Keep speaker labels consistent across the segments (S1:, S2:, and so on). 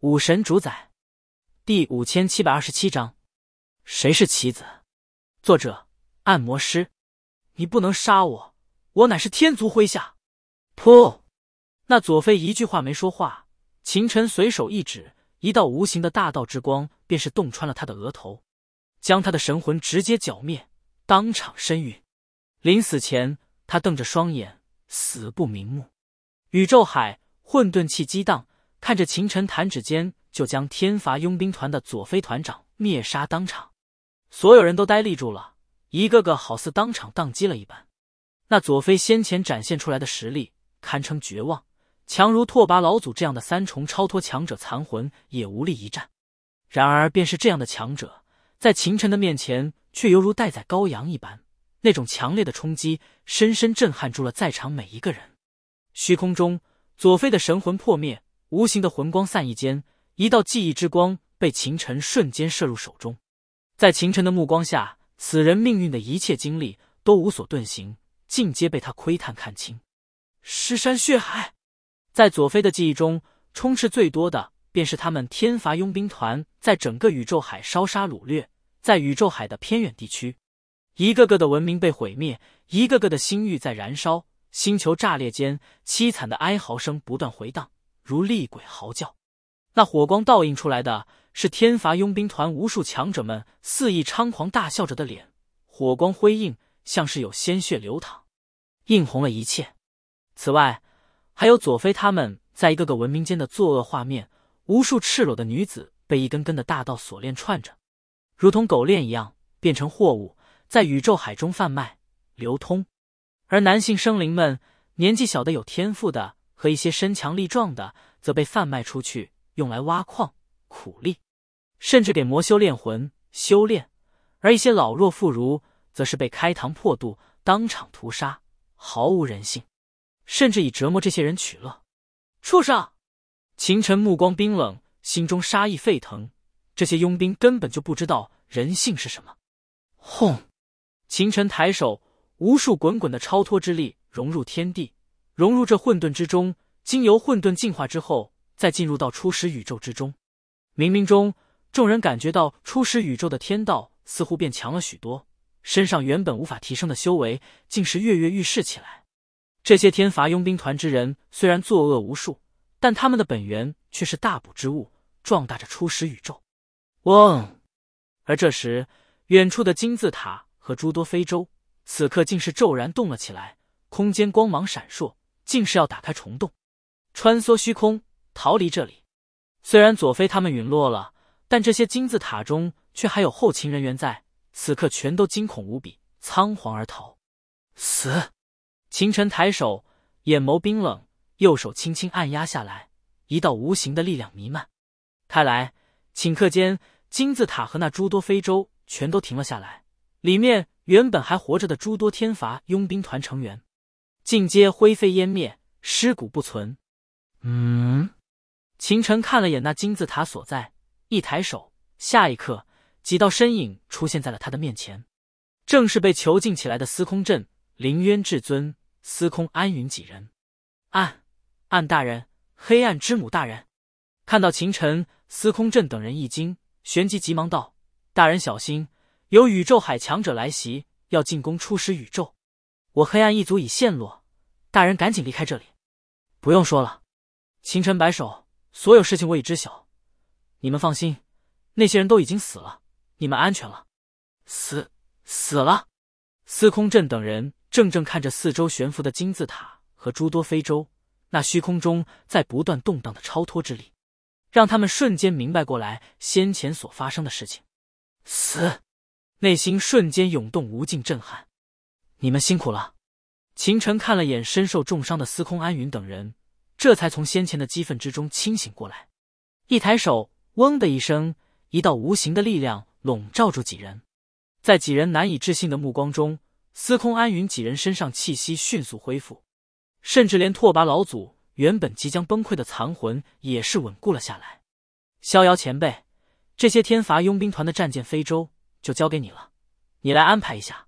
S1: 武神主宰，第五千七百二十七章，谁是棋子？作者：按摩师。你不能杀我，我乃是天族麾下。噗！那左飞一句话没说话，秦晨随手一指，一道无形的大道之光便是洞穿了他的额头，将他的神魂直接剿灭，当场身陨。临死前，他瞪着双眼，死不瞑目。宇宙海混沌气激荡。看着秦晨弹指间就将天罚佣兵团的左飞团长灭杀当场，所有人都呆立住了，一个个好似当场宕机了一般。那左飞先前展现出来的实力堪称绝望，强如拓跋老祖这样的三重超脱强者残魂也无力一战。然而，便是这样的强者，在秦晨的面前却犹如待宰羔羊一般，那种强烈的冲击深深震撼住了在场每一个人。虚空中，左飞的神魂破灭。无形的魂光散逸间，一道记忆之光被秦晨瞬间射入手中。在秦晨的目光下，此人命运的一切经历都无所遁形，尽皆被他窥探看清。尸山血海，在左飞的记忆中，充斥最多的便是他们天罚佣兵团在整个宇宙海烧杀掳掠，在宇宙海的偏远地区，一个个的文明被毁灭，一个个的星域在燃烧，星球炸裂间，凄惨的哀嚎声不断回荡。如厉鬼嚎叫，那火光倒映出来的是天罚佣兵团无数强者们肆意猖狂大笑着的脸，火光辉映，像是有鲜血流淌，映红了一切。此外，还有左飞他们在一个个文明间的作恶画面，无数赤裸的女子被一根根的大道锁链串着，如同狗链一样变成货物，在宇宙海中贩卖流通；而男性生灵们，年纪小的有天赋的。和一些身强力壮的，则被贩卖出去，用来挖矿、苦力，甚至给魔修炼魂修炼；而一些老弱妇孺，则是被开膛破肚，当场屠杀，毫无人性，甚至以折磨这些人取乐。畜生！秦晨目光冰冷，心中杀意沸腾。这些佣兵根本就不知道人性是什么。轰！秦晨抬手，无数滚滚的超脱之力融入天地。融入这混沌之中，经由混沌进化之后，再进入到初始宇宙之中。冥冥中，众人感觉到初始宇宙的天道似乎变强了许多，身上原本无法提升的修为，竟是跃跃欲试起来。这些天罚佣兵团之人虽然作恶无数，但他们的本源却是大补之物，壮大着初始宇宙。嗡！而这时，远处的金字塔和诸多非洲，此刻竟是骤然动了起来，空间光芒闪烁。竟是要打开虫洞，穿梭虚空，逃离这里。虽然左飞他们陨落了，但这些金字塔中却还有后勤人员在，此刻全都惊恐无比，仓皇而逃。死！秦晨抬手，眼眸冰冷，右手轻轻按压下来，一道无形的力量弥漫。开来，顷刻间，金字塔和那诸多非洲全都停了下来，里面原本还活着的诸多天罚佣兵团成员。尽皆灰飞烟灭，尸骨不存。嗯，秦晨看了眼那金字塔所在，一抬手，下一刻，几道身影出现在了他的面前，正是被囚禁起来的司空震、凌渊至尊、司空安云几人。暗暗大人，黑暗之母大人，看到秦晨、司空震等人一惊，旋即急忙道：“大人小心，有宇宙海强者来袭，要进攻初始宇宙，我黑暗一族已陷落。”大人，赶紧离开这里！不用说了，秦晨摆手，所有事情我已知晓。你们放心，那些人都已经死了，你们安全了。死死了！司空震等人怔怔看着四周悬浮的金字塔和诸多非洲，那虚空中在不断动荡的超脱之力，让他们瞬间明白过来先前所发生的事情。死！内心瞬间涌动无尽震撼。你们辛苦了。秦晨看了眼身受重伤的司空安云等人，这才从先前的激愤之中清醒过来，一抬手，嗡的一声，一道无形的力量笼罩住几人。在几人难以置信的目光中，司空安云几人身上气息迅速恢复，甚至连拓跋老祖原本即将崩溃的残魂也是稳固了下来。逍遥前辈，这些天罚佣兵团的战舰非洲就交给你了，你来安排一下。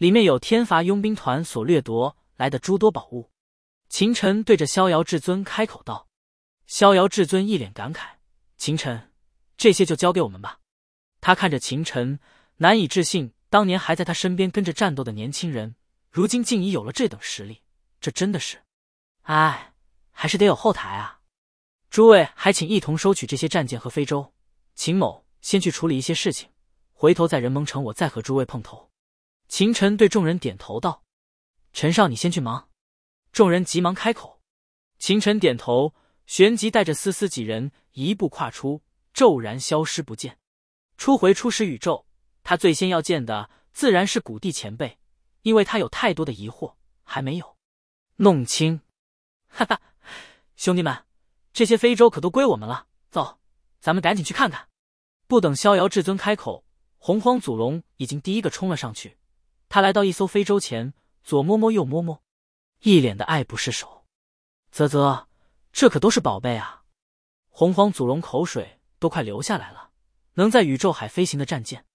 S1: 里面有天罚佣兵团所掠夺来的诸多宝物，秦晨对着逍遥至尊开口道：“逍遥至尊一脸感慨，秦晨，这些就交给我们吧。他看着秦晨，难以置信，当年还在他身边跟着战斗的年轻人，如今竟已有了这等实力，这真的是……哎，还是得有后台啊！诸位还请一同收取这些战舰和非洲。秦某先去处理一些事情，回头在人蒙城，我再和诸位碰头。秦晨对众人点头道：“陈少，你先去忙。”众人急忙开口。秦晨点头，旋即带着思思几人一步跨出，骤然消失不见。初回初始宇宙，他最先要见的自然是古帝前辈，因为他有太多的疑惑还没有弄清。哈哈，兄弟们，这些非洲可都归我们了。走，咱们赶紧去看看。不等逍遥至尊开口，洪荒祖龙已经第一个冲了上去。他来到一艘非洲前，左摸摸，右摸摸，一脸的爱不释手。啧啧，这可都是宝贝啊！洪荒祖龙口水都快流下来了。能在宇宙海飞行的战舰，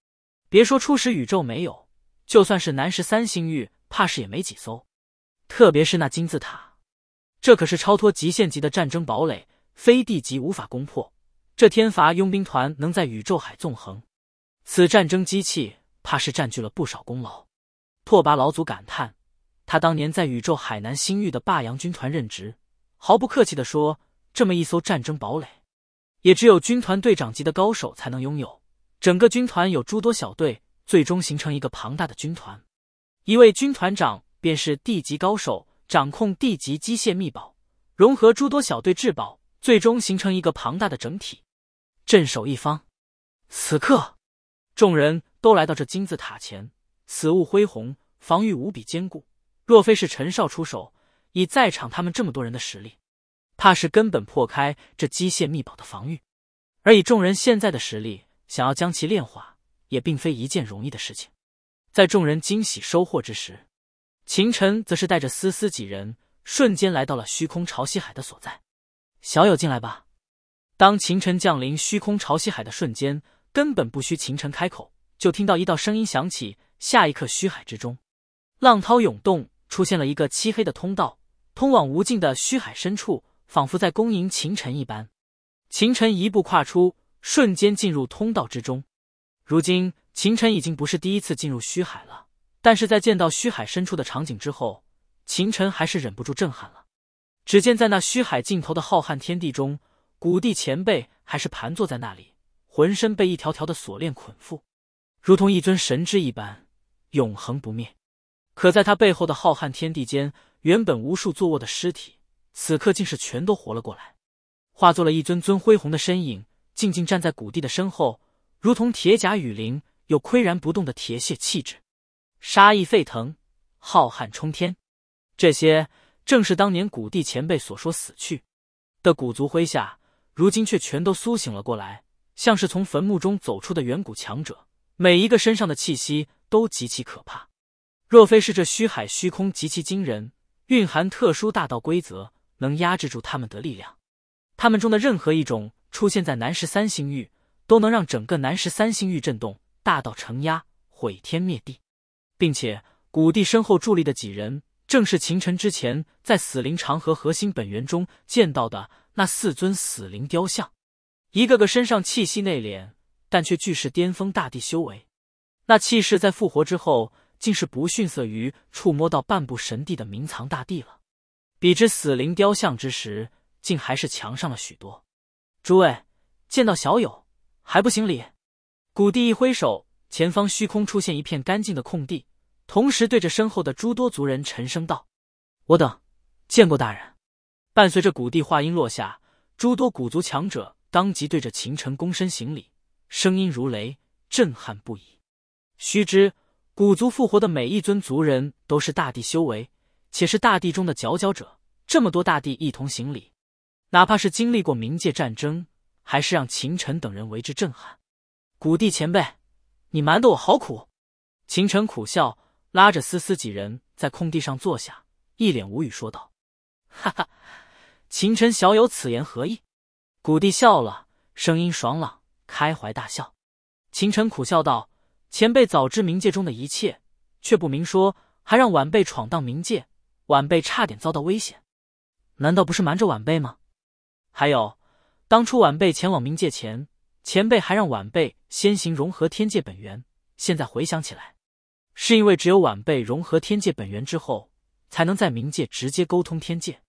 S1: 别说初始宇宙没有，就算是南十三星域，怕是也没几艘。特别是那金字塔。这可是超脱极限级的战争堡垒，非地级无法攻破。这天罚佣兵团能在宇宙海纵横，此战争机器怕是占据了不少功劳。拓跋老祖感叹：他当年在宇宙海南星域的霸阳军团任职，毫不客气地说，这么一艘战争堡垒，也只有军团队长级的高手才能拥有。整个军团有诸多小队，最终形成一个庞大的军团。一位军团长便是地级高手。掌控地级机械秘宝，融合诸多小队至宝，最终形成一个庞大的整体，镇守一方。此刻，众人都来到这金字塔前，此物恢宏，防御无比坚固。若非是陈少出手，以在场他们这么多人的实力，怕是根本破开这机械秘宝的防御。而以众人现在的实力，想要将其炼化，也并非一件容易的事情。在众人惊喜收获之时。秦晨则是带着思思几人，瞬间来到了虚空潮汐海的所在。小友进来吧。当秦晨降临虚空潮汐海的瞬间，根本不需秦晨开口，就听到一道声音响起。下一刻，虚海之中，浪涛涌动，出现了一个漆黑的通道，通往无尽的虚海深处，仿佛在恭迎秦晨一般。秦晨一步跨出，瞬间进入通道之中。如今，秦晨已经不是第一次进入虚海了。但是在见到虚海深处的场景之后，秦晨还是忍不住震撼了。只见在那虚海尽头的浩瀚天地中，古帝前辈还是盘坐在那里，浑身被一条条的锁链捆缚，如同一尊神之一般，永恒不灭。可在他背后的浩瀚天地间，原本无数坐卧的尸体，此刻竟是全都活了过来，化作了一尊尊恢宏的身影，静静站在古帝的身后，如同铁甲雨林，有岿然不动的铁血气质。杀意沸腾，浩瀚冲天，这些正是当年古帝前辈所说死去的古族麾下，如今却全都苏醒了过来，像是从坟墓中走出的远古强者。每一个身上的气息都极其可怕，若非是这虚海虚空极其惊人，蕴含特殊大道规则，能压制住他们的力量，他们中的任何一种出现在南十三星域，都能让整个南十三星域震动，大道承压，毁天灭地。并且，古帝身后伫立的几人，正是秦晨之前在死灵长河核心本源中见到的那四尊死灵雕像，一个个身上气息内敛，但却俱是巅峰大帝修为。那气势在复活之后，竟是不逊色于触摸到半部神帝的明藏大帝了。比之死灵雕像之时，竟还是强上了许多。诸位见到小友还不行礼？古帝一挥手。前方虚空出现一片干净的空地，同时对着身后的诸多族人沉声道：“我等见过大人。”伴随着古帝话音落下，诸多古族强者当即对着秦晨躬身行礼，声音如雷，震撼不已。须知，古族复活的每一尊族人都是大帝修为，且是大帝中的佼佼者。这么多大帝一同行礼，哪怕是经历过冥界战争，还是让秦晨等人为之震撼。古帝前辈。你瞒得我好苦，秦晨苦笑，拉着思思几人在空地上坐下，一脸无语说道：“哈哈，秦晨小友此言何意？”古帝笑了，声音爽朗，开怀大笑。秦晨苦笑道：“前辈早知冥界中的一切，却不明说，还让晚辈闯荡冥界，晚辈差点遭到危险，难道不是瞒着晚辈吗？还有，当初晚辈前往冥界前，前辈还让晚辈先行融合天界本源。现在回想起来，是因为只有晚辈融合天界本源之后，才能在冥界直接沟通天界，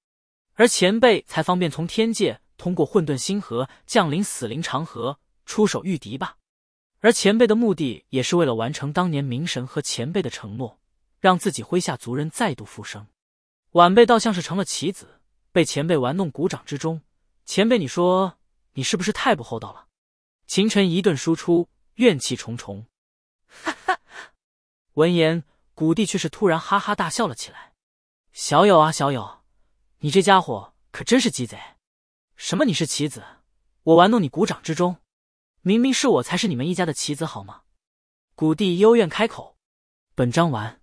S1: 而前辈才方便从天界通过混沌星河降临死灵长河，出手御敌吧。而前辈的目的也是为了完成当年冥神和前辈的承诺，让自己麾下族人再度复生。晚辈倒像是成了棋子，被前辈玩弄股掌之中。前辈，你说你是不是太不厚道了？秦晨一顿输出，怨气重重。哈哈！闻言，古帝却是突然哈哈大笑了起来。小友啊，小友，你这家伙可真是鸡贼！什么你是棋子？我玩弄你股掌之中？明明是我才是你们一家的棋子，好吗？谷帝幽怨开口。本章完。